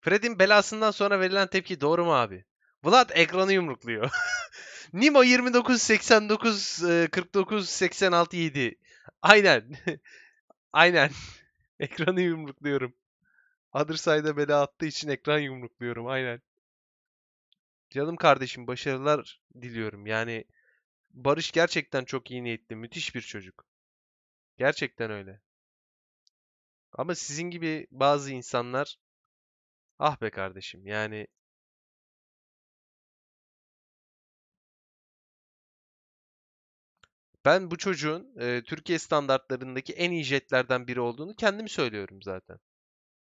Fred'in belasından sonra verilen tepki doğru mu abi? Vlad ekranı yumrukluyor. Nimo 29 89 e, 49 86 7. Aynen. Aynen. Ekranı yumrukluyorum. Otherside'a bela attığı için ekran yumrukluyorum. Aynen. Canım kardeşim başarılar diliyorum. Yani Barış gerçekten çok iyi niyetli. Müthiş bir çocuk. Gerçekten öyle. Ama sizin gibi bazı insanlar ah be kardeşim yani ben bu çocuğun e, Türkiye standartlarındaki en iyi jetlerden biri olduğunu kendim söylüyorum zaten.